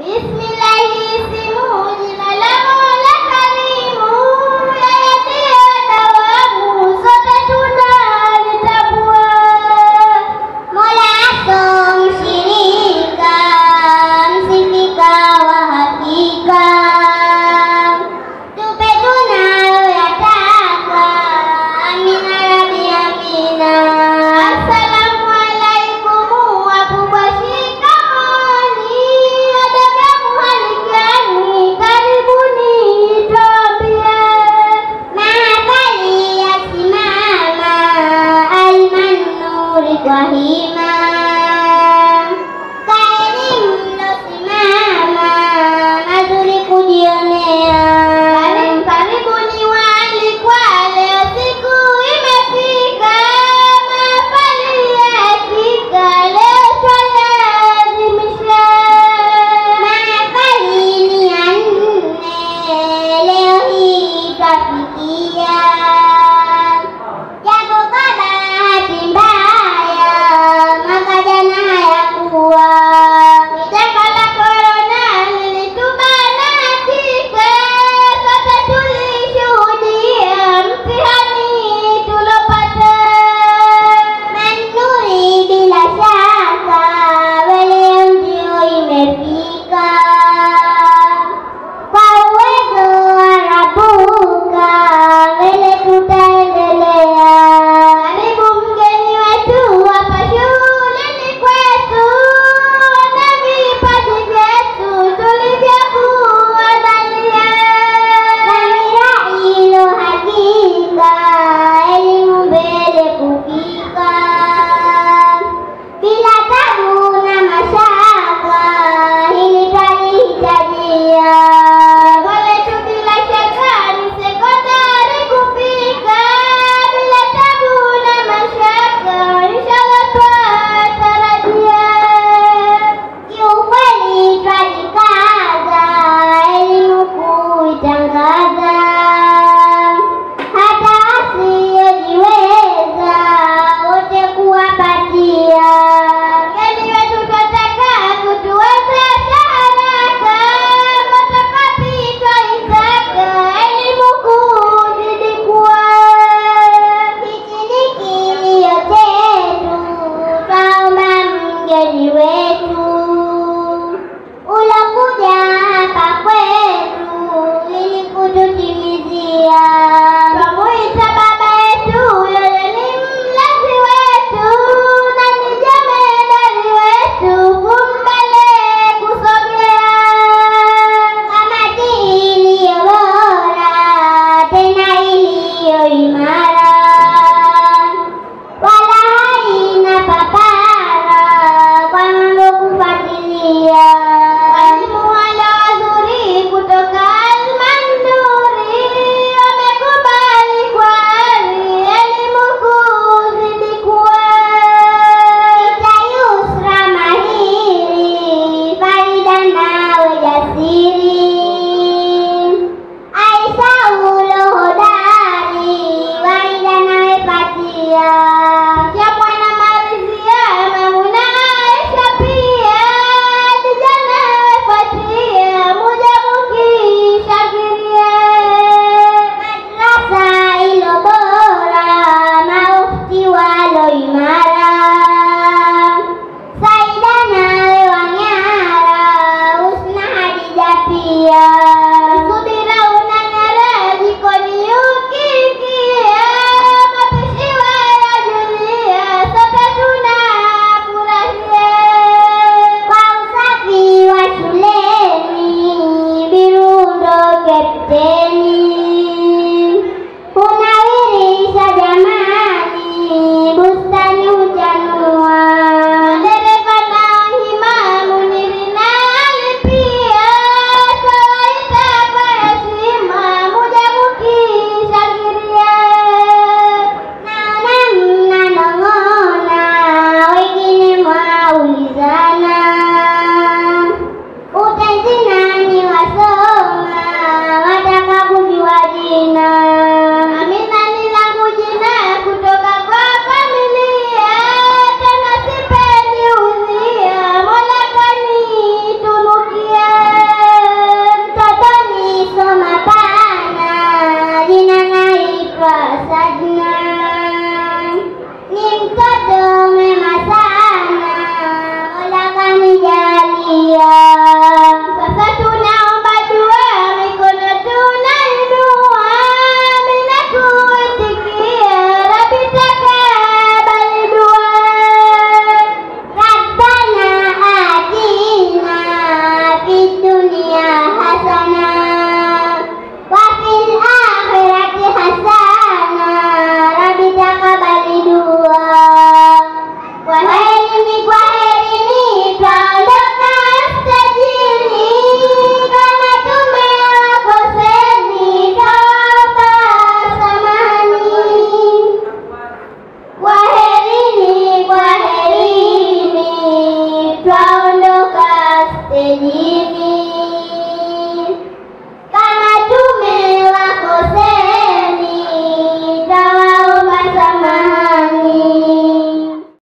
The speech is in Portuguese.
بسم الله imagem.